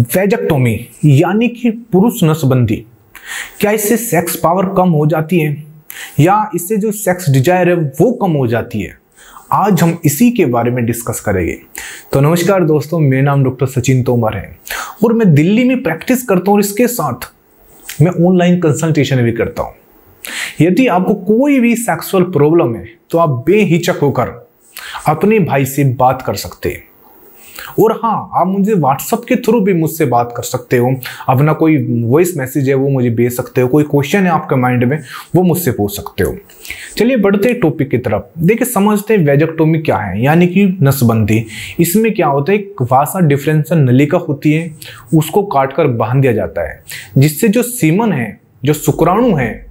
वेजक्टोमी यानी कि पुरुष नसबंदी। क्या इससे सेक्स पावर कम हो जाती है? या इससे जो सेक्स डिज़ायर है, वो कम हो जाती है? आज हम इसी के बारे में डिस्कस करेंगे। तो नमस्कार दोस्तों, मेरा नाम डॉक्टर सचिन तोमर है। और मैं दिल्ली में प्रैक्टिस करता हूँ और इसके साथ मैं ऑनलाइन कंसल्टेशन भी करता हूँ। यदि आपको कोई भी सेक्सुअल प्रॉब्लम है तो आप बेहिचक होकर अपने भाई से बात कर सकते हैं। और हाँ आप मुझे व्हाट्सअप के थ्रू भी मुझसे बात कर सकते हो। अपना कोई वॉइस मैसेज है, वो मुझे भेज सकते हो। कोई क्वेश्चन है आपके माइंड में, वो मुझसे पूछ सकते हो। चलिए, बढ़ते टॉपिक की तरफ़। देखिए, समझते हैं वेजक्टोमी क्या है, यानी कि नसबंदी। इसमें क्या होता है, एक वासा डिफरेंशियल नलिका होती है, उसको काट कर बाँध दिया जाता है, जिससे जो सीमन है, जो शुक्राणु है,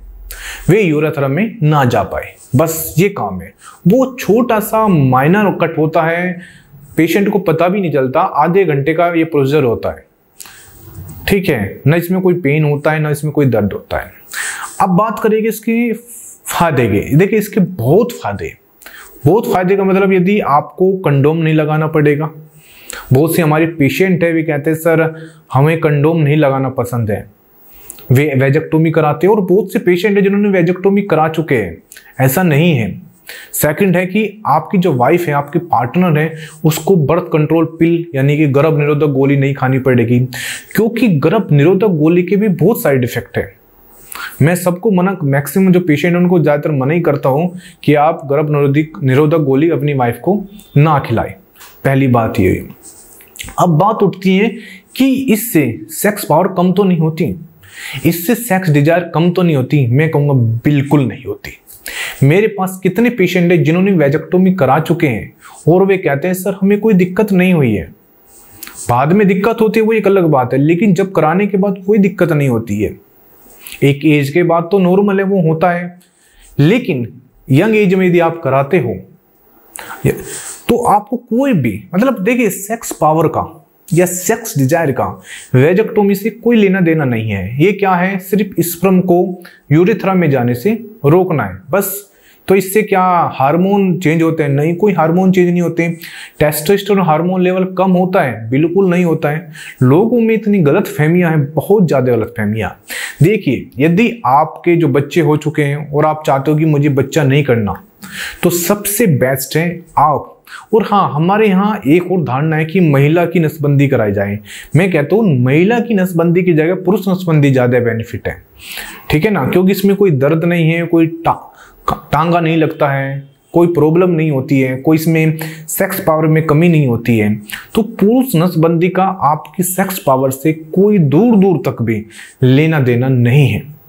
वे यूरेथ्रा में ना जा पाए। बस ये काम है। वो छोटा सा माइनर कट होता है पेशेंट को पता भी नहीं चलता, आधे घंटे का ये प्रोसीजर होता है। ठीक है, न इसमें कोई पेन होता है, ना इसमें कोई दर्द होता है। अब बात करेंगे इसके फ़ायदे के। देखिए, इसके बहुत फ़ायदे बहुत फ़ायदे का मतलब यदि आपको कंडोम नहीं लगाना पड़ेगा। बहुत से हमारे पेशेंट है, वे कहते हैं, सर, हमें कंडोम नहीं लगाना पसंद है। वे वेजेक्टोमी कराते हैं और बहुत से पेशेंट है जिन्होंने वेजेक्टोमी करा चुके हैं। ऐसा नहीं है। सेकंड है कि आपकी जो वाइफ है, आपके पार्टनर है, उसको बर्थ कंट्रोल पिल यानी कि गर्भ निरोधक गोली नहीं खानी पड़ेगी। क्योंकि गर्भ निरोधक गोली के भी बहुत साइड इफ़ेक्ट है। मैं सबको मना मैक्सिमम जो पेशेंट है, उनको ज़्यादातर मना ही करता हूँ कि आप गर्भ निरोधक निरोधक गोली अपनी वाइफ को ना खिलाए। पहली बात ये। अब बात उठती है कि इससे सेक्स पावर कम तो नहीं होती। इससे सेक्स डिज़ायर कम तो नहीं होती। मैं कहूँगा बिल्कुल नहीं होती। मेरे पास कितने पेशेंट हैं जिन्होंने वेजेक्टोमी करा चुके हैं? और वे कहते हैं, सर, हमें कोई दिक्कत नहीं हुई है। बाद में दिक्कत होती है वो एक अलग बात है, लेकिन जब कराने के बाद कोई दिक्कत नहीं होती है। एक एज के बाद तो नॉर्मल है, वो होता है। लेकिन यंग एज में यदि आप कराते हो तो आपको कोई भी मतलब देखिए सेक्स पावर का या सेक्स डिज़ायर का वेजेक्टोमी से कोई लेना देना नहीं है। ये क्या है? सिर्फ़ स्प्रम को यूरिथ्रा में जाने से रोकना है। बस तो इससे क्या हार्मोन चेंज होते हैं? नहीं, कोई हार्मोन चेंज नहीं होते। टेस्टोस्टेरोन हार्मोन लेवल कम होता है, बिल्कुल नहीं होता है। लोगों में इतनी गलत फहमियाँ हैं, बहुत ज़्यादा गलत फहमियाँ। देखिए, यदि आपके जो बच्चे हो चुके हैं और आप चाहते हो कि मुझे बच्चा नहीं करना तो सबसे बेस्ट है आप। और हाँ हमारे यहाँ एक और धारणा है कि महिला की नसबंदी कराई जाए। मैं कहता हूँ, महिला की नसबंदी की जगह पुरुष नसबंदी ज़्यादा बेनिफिट है। ठीक है ना? क्योंकि इसमें कोई दर्द नहीं है, कोई टांगा नहीं लगता है, कोई प्रॉब्लम नहीं होती है, कोई इसमें सेक्स पावर में कमी नहीं होती है। तो पुरुष नसबंदी का आपकी सेक्स पावर से कोई दूर दूर तक भी लेना देना नहीं है।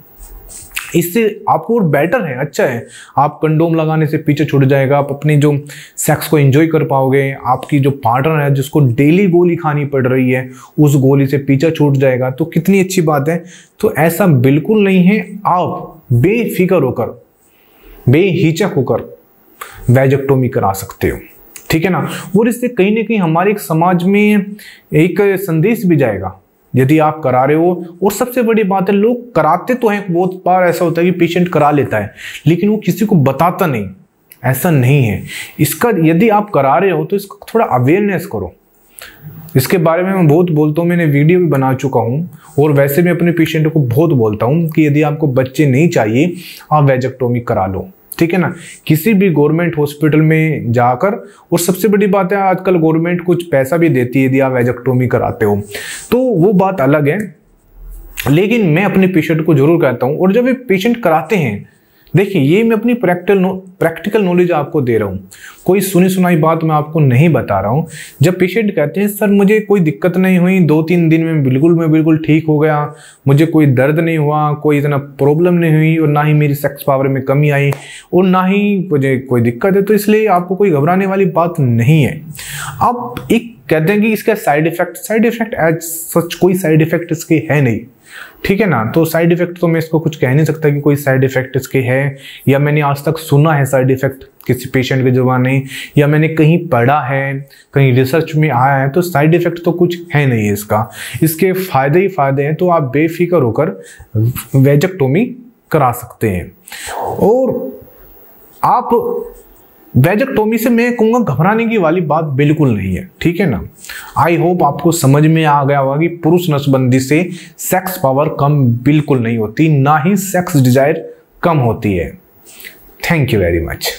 इससे आपको और बेटर है अच्छा है। आप कंडोम लगाने से पीछे छूट जाएगा, आप अपने जो सेक्स को एंजॉय कर पाओगे, आपकी जो पार्टनर है जिसको डेली गोली खानी पड़ रही है, उस गोली से पीछे छूट जाएगा। तो कितनी अच्छी बात है। तो ऐसा बिल्कुल नहीं है। आप बेफिक्र होकर बेहिचक होकर वेजेक्टोमी करा सकते हो। ठीक है ना? और इससे कहीं ना कहीं हमारे समाज में एक संदेश भी जाएगा। यदि आप करा रहे हो, और सबसे बड़ी बात है, लोग कराते तो हैं, बहुत बार ऐसा होता है कि पेशेंट करा लेता है, लेकिन वो किसी को बताता नहीं। ऐसा नहीं है। इसका यदि आप करा रहे हो तो इसका थोड़ा अवेयरनेस करो। इसके बारे में मैं बहुत बोलता हूँ, मैंने वीडियो भी बना चुका हूँ, और वैसे भी अपने पेशेंट को बहुत बोलता हूँ कि यदि आपको बच्चे नहीं चाहिए, आप वेजेक्टोमी करा लो। ठीक है ना? किसी भी गवर्नमेंट हॉस्पिटल में जाकर, और सबसे बड़ी बात है, आजकल गवर्नमेंट कुछ पैसा भी देती है, यदि आप वेजेक्टोमी कराते हो। तो वो बात अलग है, लेकिन मैं अपने पेशेंट को ज़रूर कहता हूँ, और जब ये पेशेंट कराते हैं देखिए, ये मैं अपनी प्रैक्टिकल प्रैक्टिकल नॉलेज आपको दे रहा हूँ। कोई सुनी सुनाई बात मैं आपको नहीं बता रहा हूँ। जब पेशेंट कहते हैं, सर, मुझे कोई दिक्कत नहीं हुई दो तीन दिन में बिल्कुल मैं बिल्कुल ठीक हो गया, मुझे कोई दर्द नहीं हुआ, कोई इतना प्रॉब्लम नहीं हुई और ना ही मेरी सेक्स पावर में कमी आई और ना ही मुझे कोई दिक्कत है। तो इसलिए आपको कोई घबराने वाली बात नहीं है। आप एक कहते हैं कि इसका side effect side effect as such कोई साइड इफ़ेक्ट इसके है नहीं। ठीक है ना? तो साइड इफ़ेक्ट तो मैं इसको कुछ कह नहीं सकता कि कोई साइड इफ़ेक्ट इसके है, या मैंने आज तक सुना है साइड इफ़ेक्ट किसी पेशेंट के जबाने या मैंने कहीं पढ़ा है, कहीं रिसर्च में आया है तो साइड इफ़ेक्ट तो कुछ है नहीं है इसका। इसके फ़ायदे ही फ़ायदे हैं तो आप बेफिक्र होकर वेजेक्टोमी करा सकते हैं। और आप वेजकटोमी से मैं कहूँगा, घबराने की वाली बात बिल्कुल नहीं है। ठीक है ना? आई होप आपको समझ में आ गया होगा कि पुरुष नसबंदी से सेक्स पावर कम बिल्कुल नहीं होती, ना ही सेक्स डिज़ायर कम होती है। Thank you very much